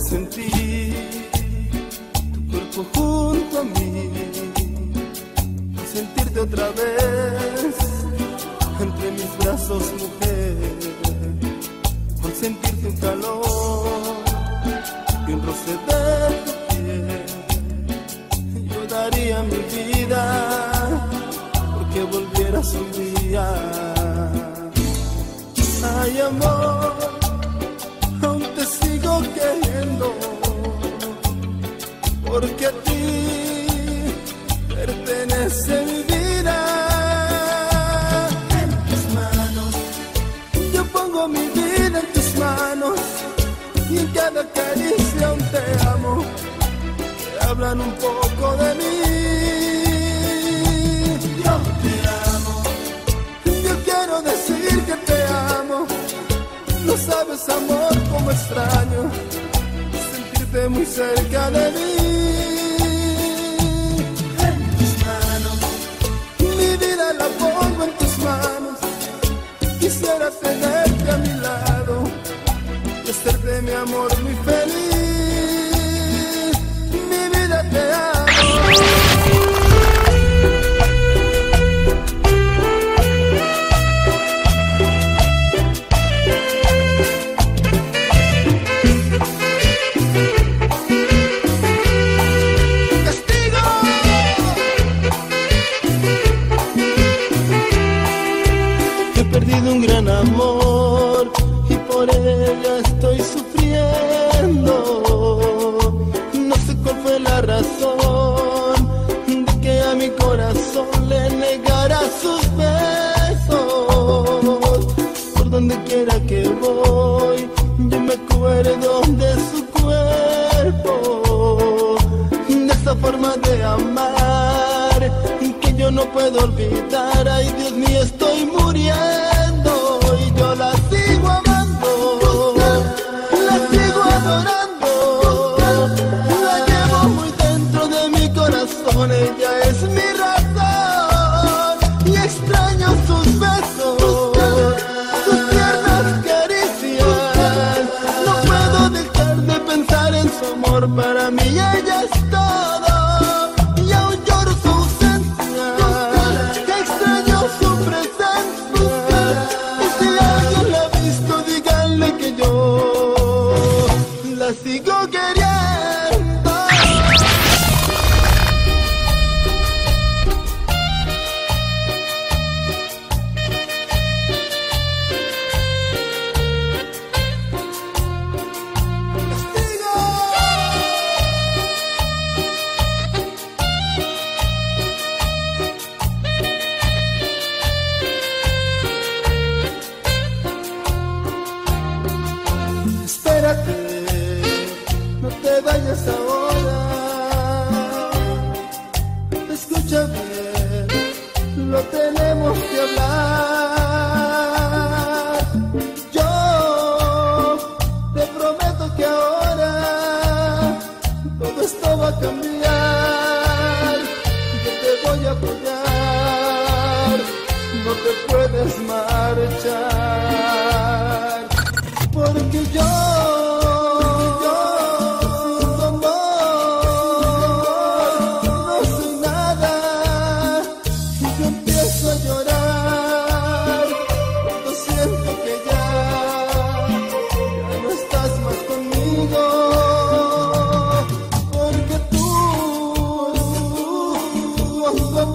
sentir tu cuerpo junto a mí, sentirte otra vez entre mis brazos, mujer, por sentirte un calor y un roce de tu piel. Yo daría mi vida porque volvieras un día. Ay, amor, aún te sigo queriendo porque a ti pertenece mi vida. En tus manos, yo pongo mi vida en tus manos y en cada caricia un te amo. Te hablan un poco de mí. Yo te amo, yo quiero decir que te amo. No sabes amor como extraño sentirte muy cerca de mí. quisiera tenerte a mi lado y hacerte mi amor mi fe.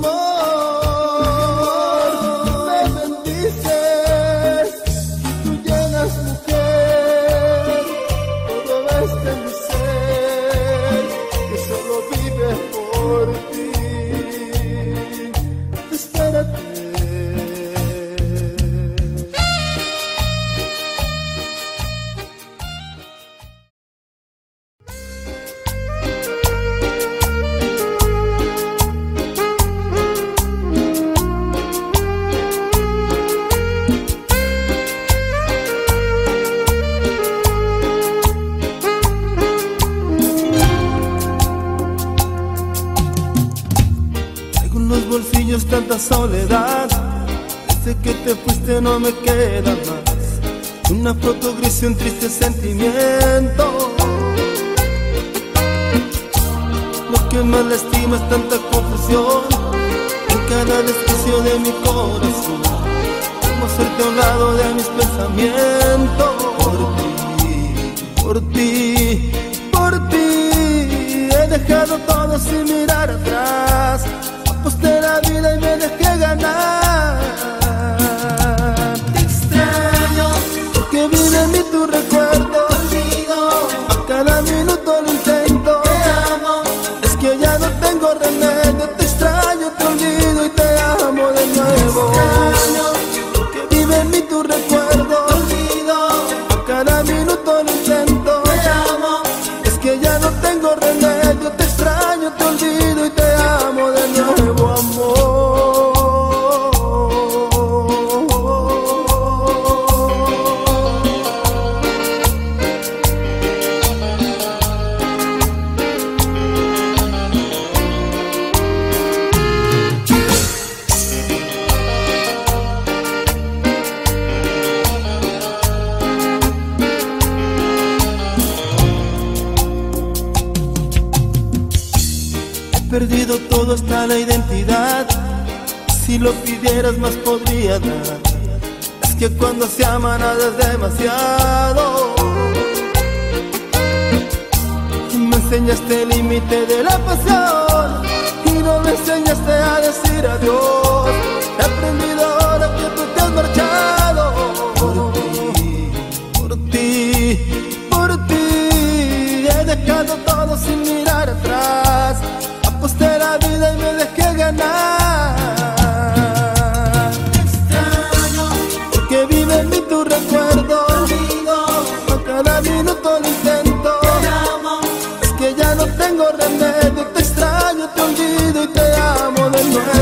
amor. Ты quisieras más podría dar. Es que cuando se ama nada es demasiado. Me enseñaste el límite de la pasión y no me enseñaste a decir adiós. He aprendido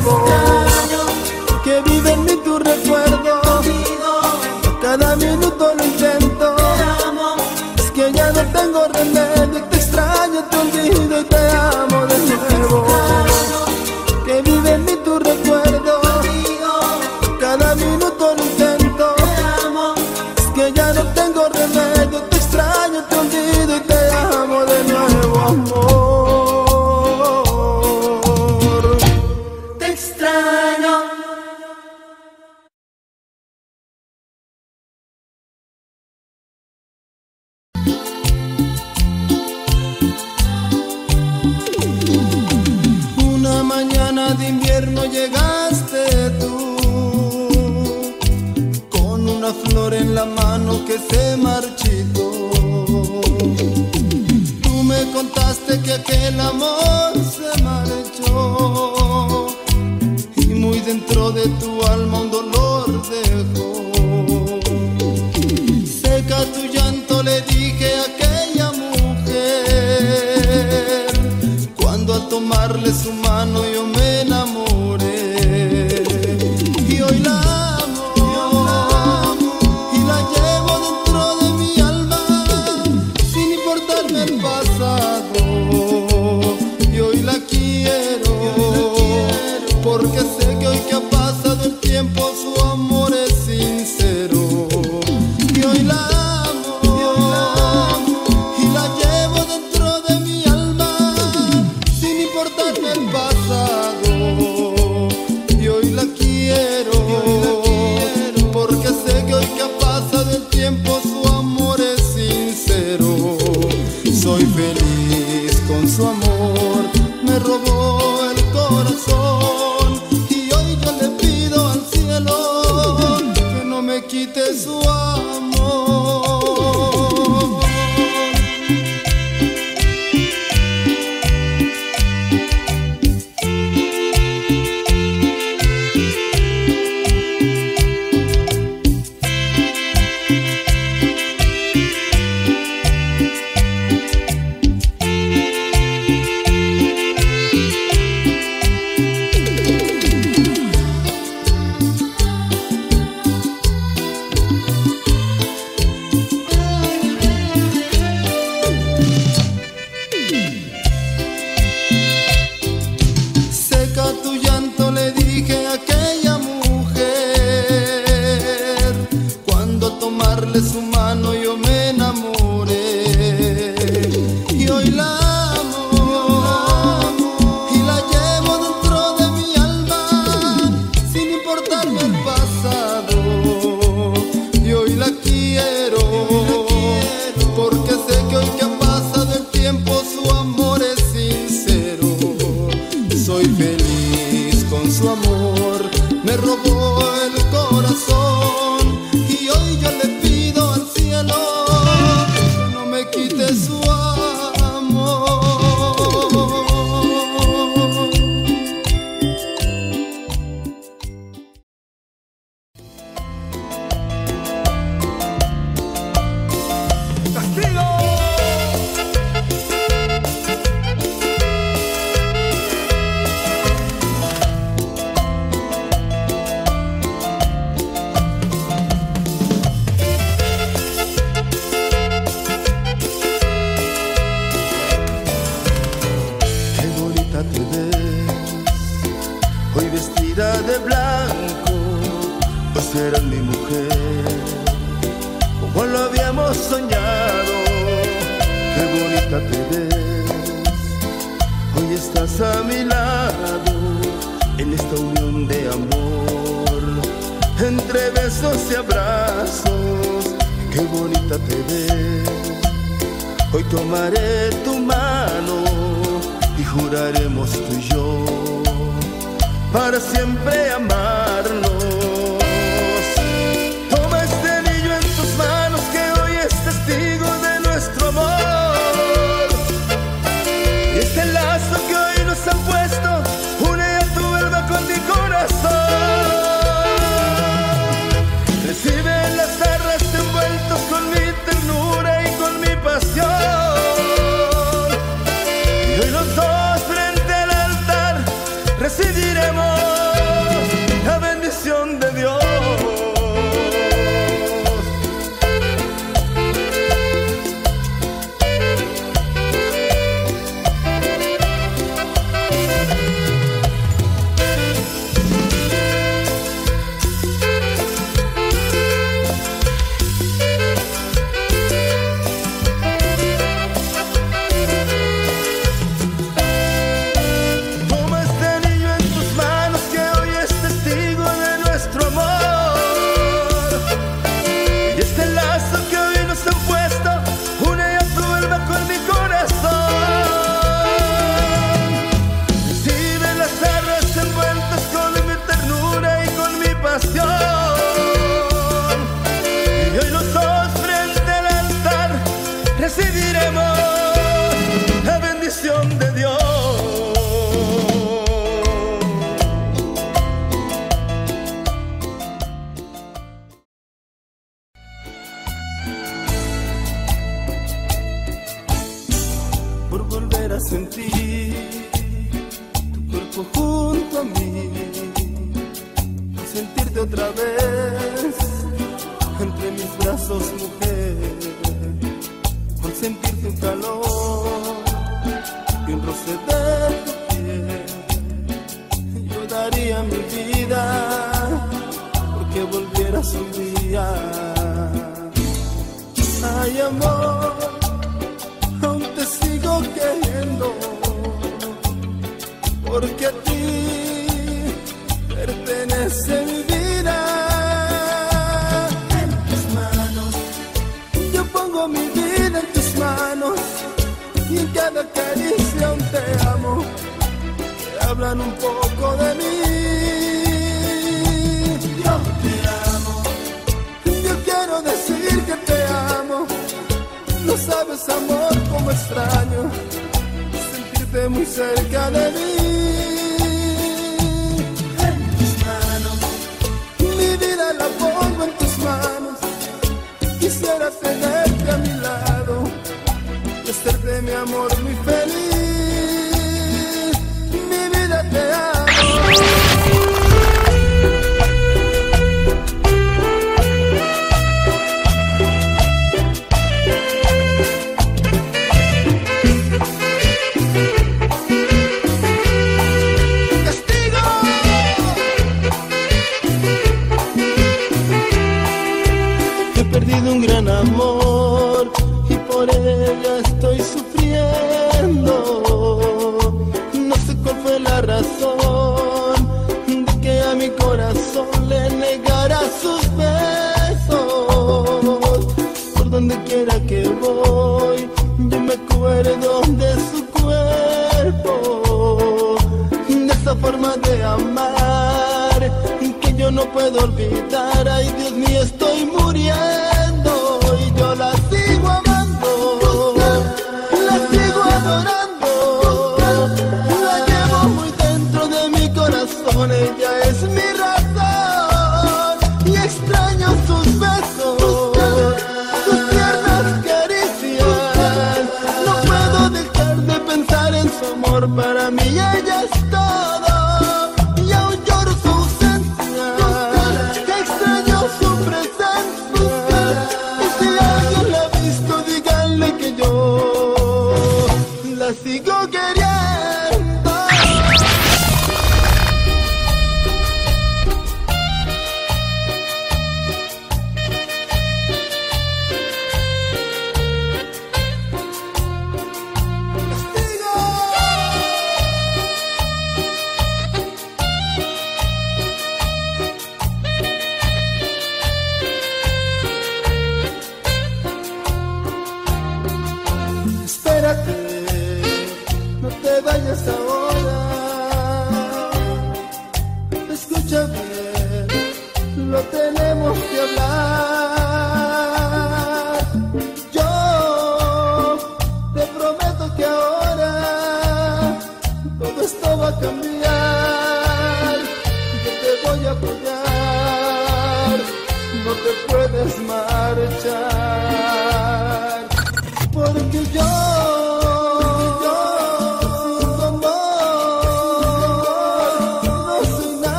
Unstoppable. tomarle su mano yo me vestida de blanco, pues o serás mi mujer, como lo habíamos soñado, qué bonita te ves, hoy estás a mi lado, en esta unión de amor, entre besos y abrazos, qué bonita te ves, hoy tomaré tu mano y juraremos tú y yo para siempre amar. forma de amar que yo no puedo olvidar. Ay, Dios mío,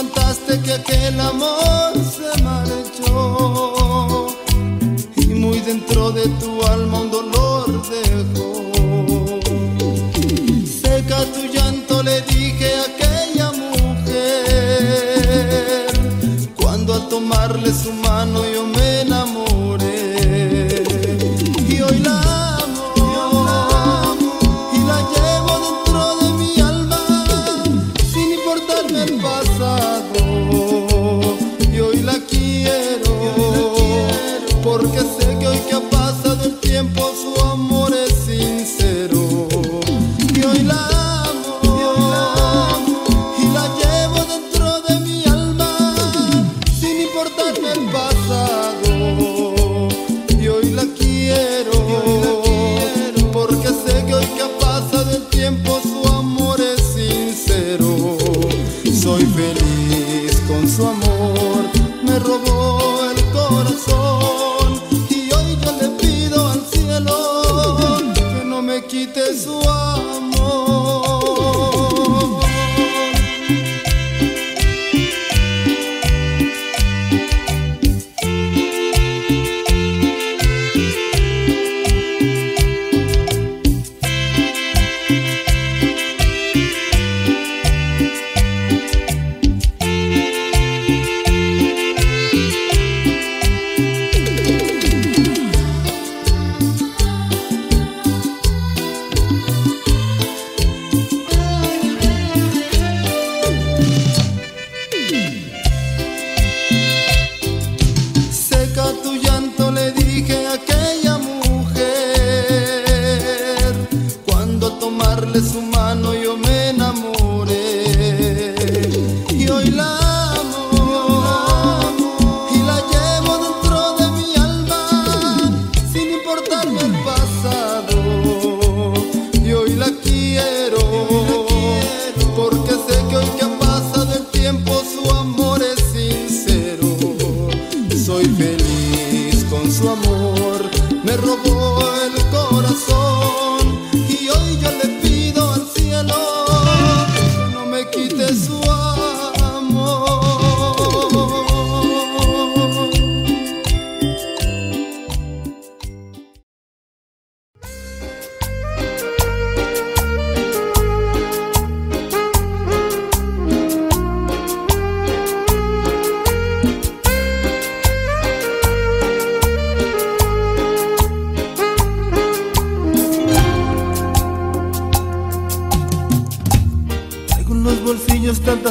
contaste que aquel amor se marchó y muy dentro de tu alma un dolor dejó. Seca tu llanto le dije a aquella mujer cuando a tomarle su mano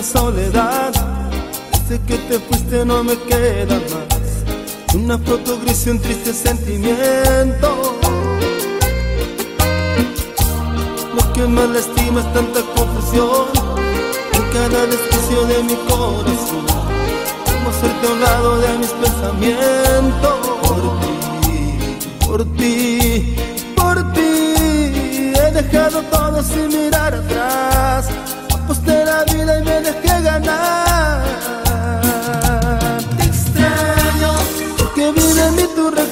soledad. Desde que te fuiste no me queda más. Una foto gris y un triste sentimiento. Lo que más lastima es tanta confusión. En cada desprecio de mi corazón. Como hacerte a un lado de mis pensamientos. Por ti, por ti, por ti. He dejado todo sin mirar atrás la vida y me dejé ganar. Te extraño, porque vive en mí tu recuerdo.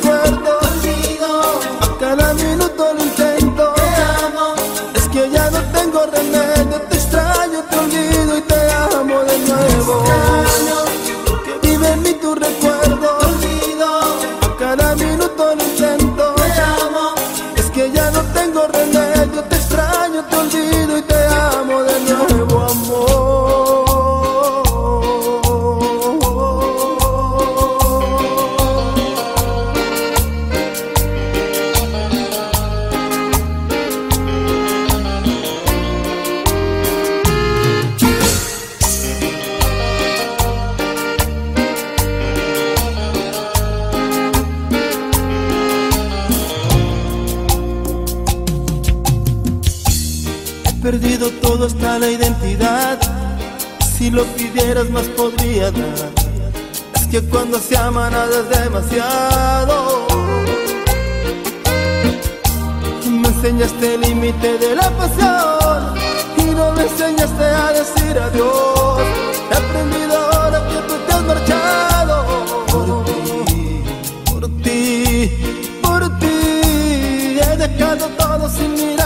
perdido todo hasta la identidad. Si lo pidieras más podría dar. Es que cuando se ama nada es demasiado. Me enseñaste el límite de la pasión y no me enseñaste a decir adiós. He aprendido ahora que tú te has marchado. Por ti, por ti, por ti. He dejado todo sin mí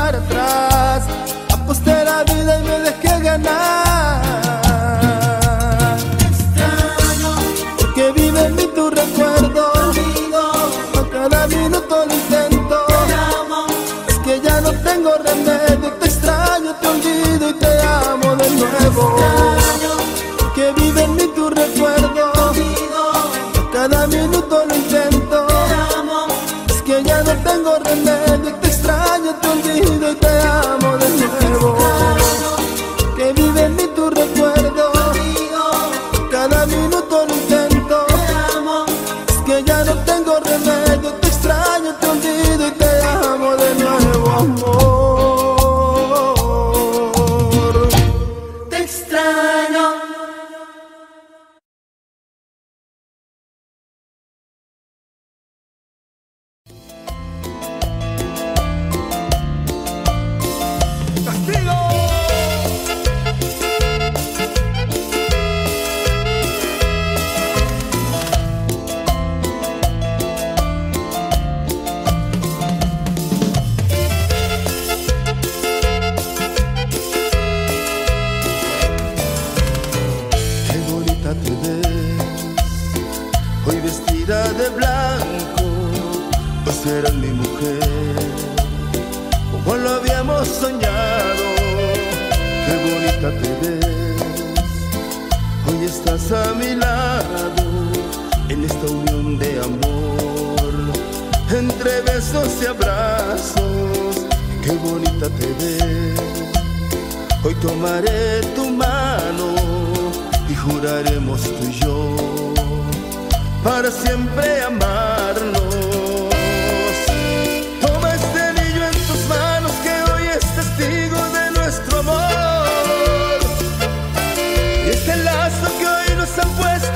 se han puesto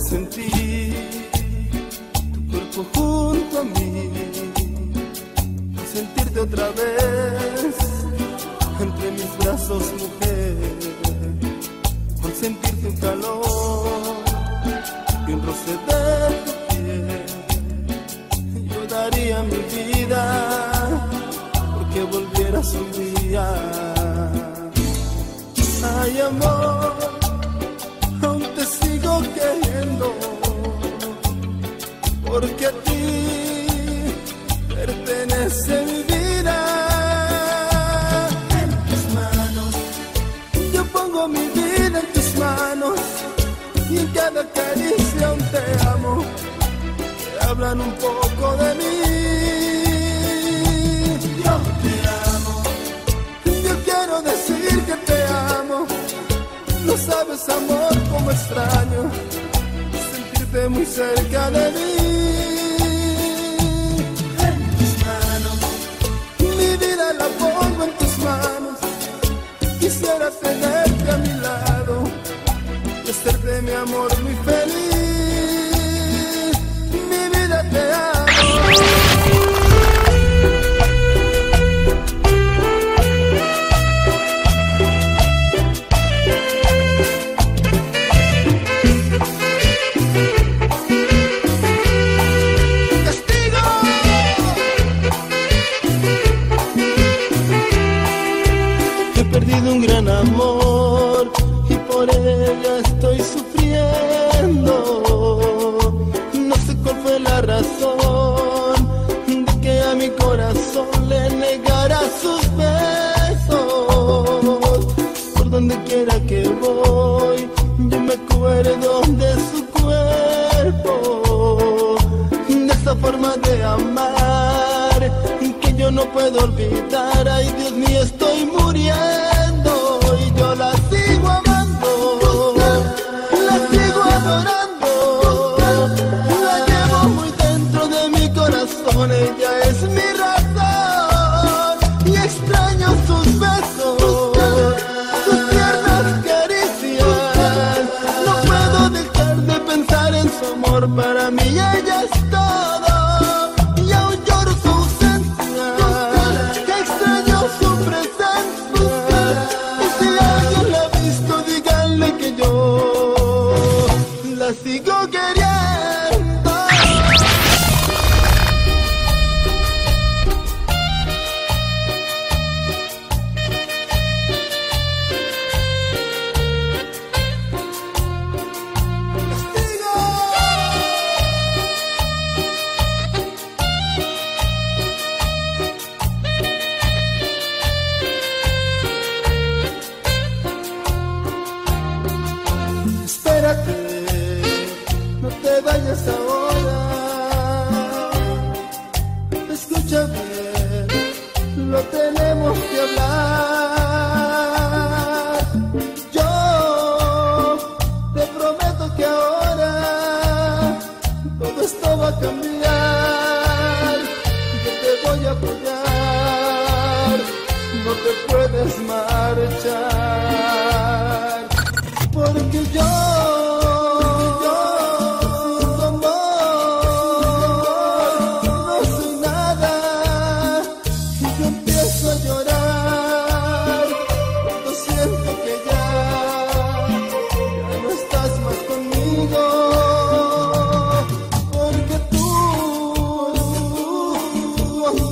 sentir tu cuerpo junto a mí, sentirte otra vez entre mis brazos, mujer, por sentirte un calor y un roce de tu piel. Yo daría mi vida porque volvieras un día. Ay, amor queriendo, porque a ti pertenece mi vida. En tus manos, yo pongo mi vida en tus manos, y en cada caricia te amo, te hablan un poco de mí. Yo te amo, yo quiero decir que te amo, no sabes amor como extraño sentirte muy cerca de mí. En tus manos, mi vida la pongo en tus manos. Quisiera tenerte a mi lado, y hacerte mi amor,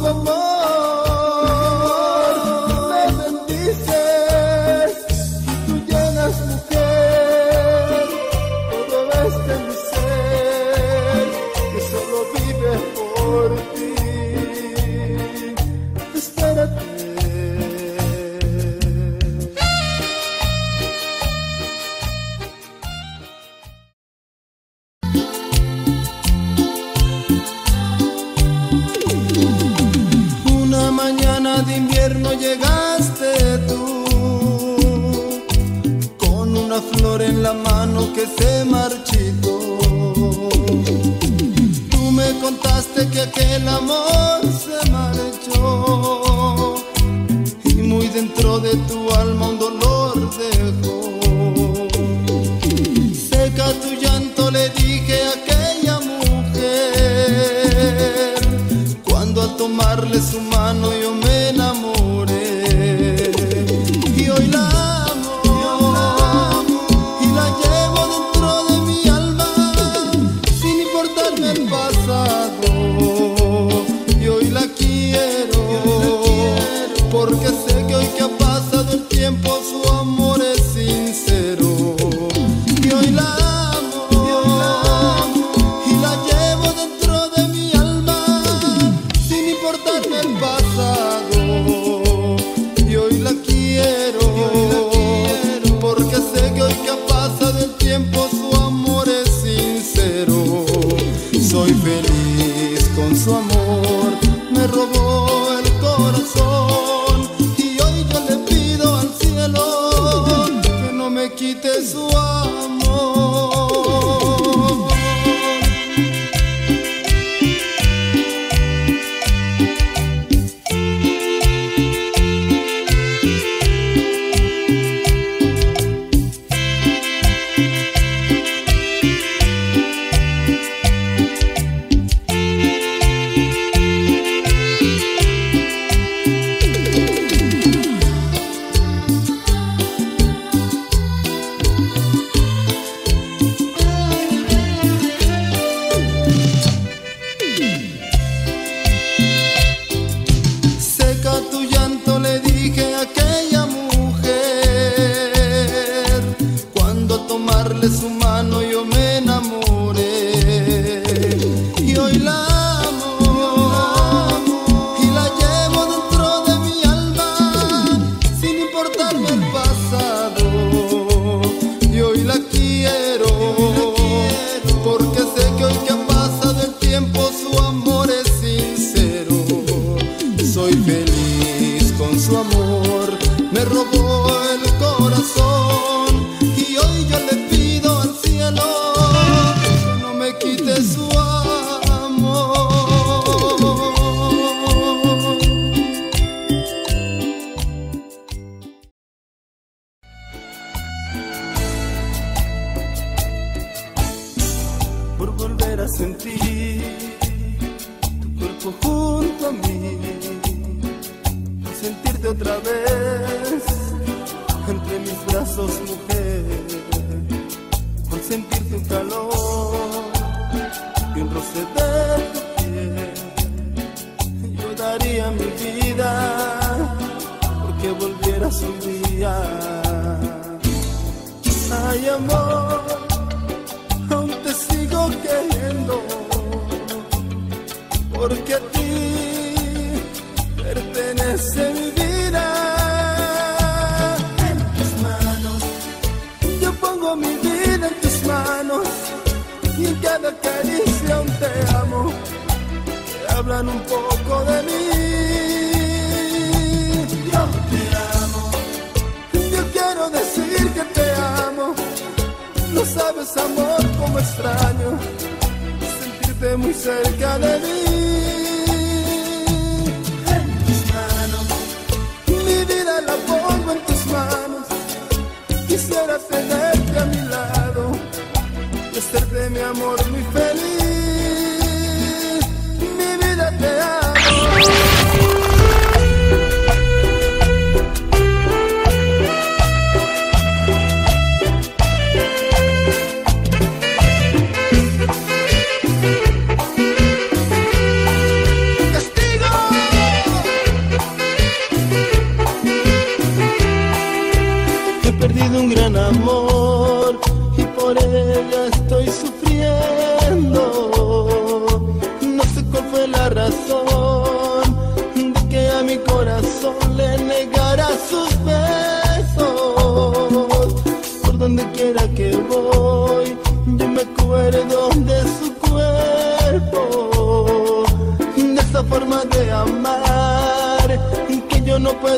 Allah hablan un poco de mí. Yo te amo, yo quiero decir que te amo. No sabes, amor, cómo extraño sentirte muy cerca de mí. En tus manos, mi vida la pongo en tus manos. Quisiera tenerte a mi lado y hacerte mi amor, mi fe.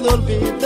del